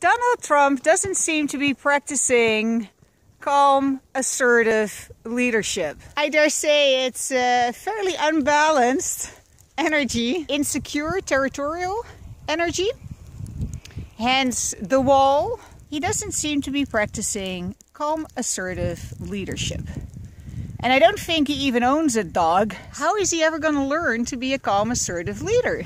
Donald Trump doesn't seem to be practicing calm, assertive leadership. I dare say it's a fairly unbalanced energy, insecure territorial energy. Hence the wall. He doesn't seem to be practicing calm, assertive leadership. And I don't think he even owns a dog. How is he ever going to learn to be a calm, assertive leader?